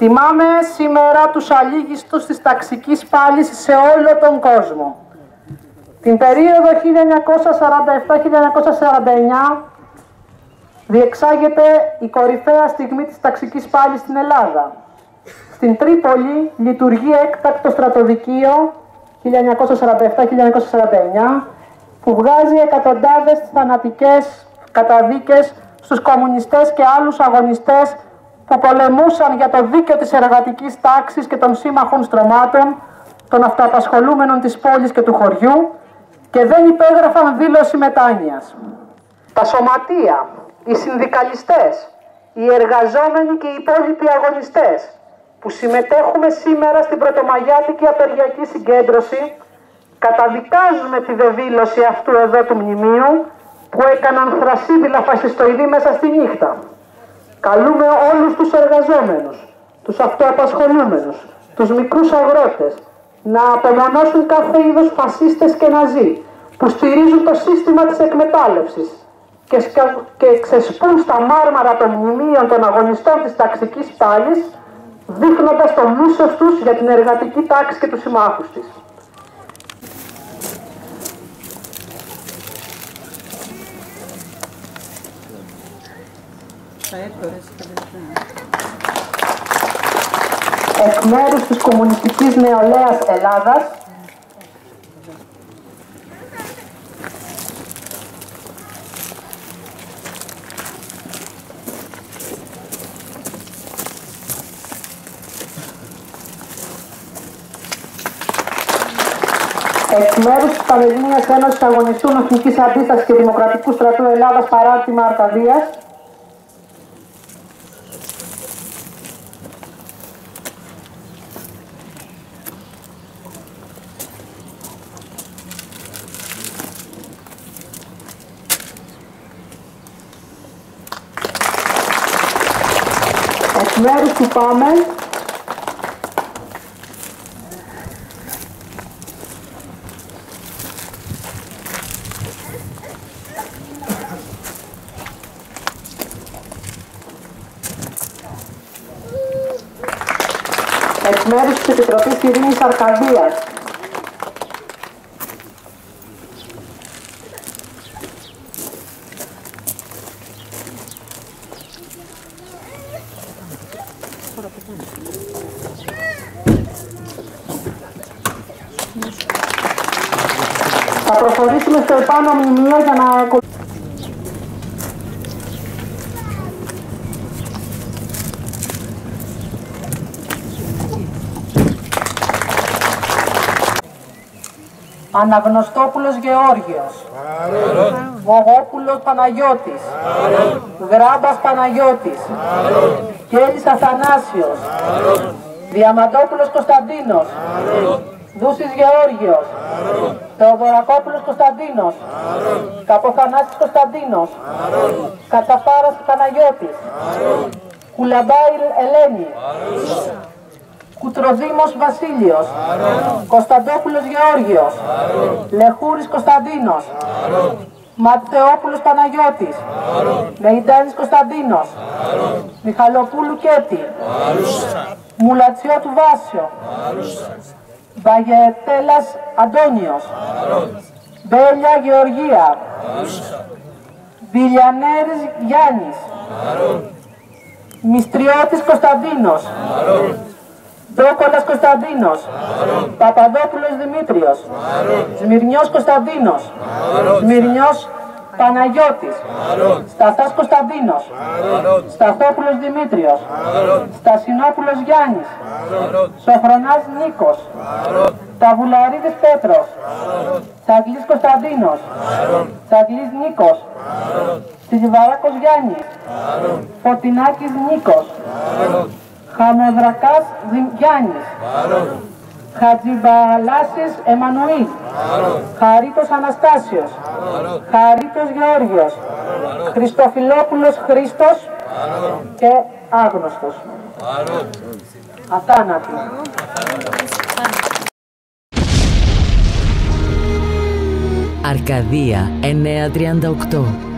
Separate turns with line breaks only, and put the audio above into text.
Τιμάμε σήμερα τους αλήγιστους της ταξικής πάλης σε όλο τον κόσμο. Την περίοδο 1947-1949 διεξάγεται η κορυφαία στιγμή της ταξικής πάλης στην Ελλάδα. Στην Τρίπολη λειτουργεί έκτακτο στρατοδικείο 1947-1949 που βγάζει εκατοντάδες θανατικές καταδίκες στους κομμουνιστές και άλλους αγωνιστές που πολεμούσαν για το δίκαιο της εργατικής τάξης και των σύμμαχων στρωμάτων, των αυτοαπασχολούμενων της πόλης και του χωριού και δεν υπέγραφαν δήλωση μετάνοιας. Τα σωματεία, οι συνδικαλιστές, οι εργαζόμενοι και οι υπόλοιποι αγωνιστές που συμμετέχουμε σήμερα στην Πρωτομαγιάτικη Απεργιακή Συγκέντρωση καταδικάζουμε τη δεδήλωση αυτού εδώ του μνημείου που έκαναν θρασίδηλα φασιστοειδή μέσα στη νύχτα. Καλούμε όλους τους εργαζόμενους, τους αυτοαπασχολούμενους, τους μικρούς αγρότες να απομονώσουν κάθε είδος φασίστες και ναζί που στηρίζουν το σύστημα της εκμετάλλευσης και, σκα- και ξεσπούν στα μάρμαρα των μνημείων των αγωνιστών της ταξικής πάλης δείχνοντας το μίσος τους για την εργατική τάξη και τους συμμάχους της. Εκ μέρους της Κομμουνιστικής Νεολαίας Ελλάδας. Εκ μέρους της Πανελλήνιας Ένωσης Αγωνιστών Εθνικής Αντίστασης και Δημοκρατικού Στρατού Ελλάδας Παράρτημα Αρκαδίας εκ μέρους του ΠΑΜΕ εκ μέρους της Επιτροπής Ειρήνης Αρκαδίας Θα προχωρήσουμε στο επάνω μνημείο για να ακολουθήσουμε. Αναγνωστόπουλος Γεώργιος. Βογόπουλος Παναγιώτης. Γράμπας Παναγιώτης. Κέλλης Αθανάσιος. Διαμαντόπουλος Κωνσταντίνος. Δούσης Γεώργιος. Θεοδωρακόπουλος Κωνσταντίνος. Καποθανάσης Κωνσταντίνος. Καταφάρας Παναγιώτης. Κουλαμπάη Ελένη. Κουτροδήμος Βασίλειος. Κωνσταντόπουλος Γεώργιος. Λεχούρης Κωνσταντίνος. Ματεόπουλος Παναγιώτης. Μεϊντάνης Κωνσταντίνος. Μιχαλοπούλου Κέτη. Μουλατσιώτου Βάσιο. Βαγετέλας Αντώνιος. Μπέλια Γεωργία. Βιλιανέρης Γιάννης. Μιστριώτης Κωνσταντίνος. Δόκολας Κωνσταντίνος. Παπαδόπουλος Δημήτριος. Σμυρνιός Κωνσταντίνος. Σμυρνιός Παναγιώτης. Σταθάς Κωνσταντίνος. Σταθόπουλος Δημήτριος. Στασινόπουλος Γιάννης. Σοφρονάς Νίκος. Σταβουλαρίδης Πέτρος. Τσαγλής Κωνσταντίνος. Τσαγλής Νίκος. Τσιζιβαράκος Γιάννης. Φωτεινάκης Νίκος. Χαμεδρακάς Δη- Γιάννης. Χατζιμπαλάσης Εμμανουήλ. Χαρίτος Αναστάσιος. Χαρίτος Γεώργιος. Χριστοφιλόπουλος Χρήστος και άγνωστος. Αθάνατοι.
Αρκαδία 938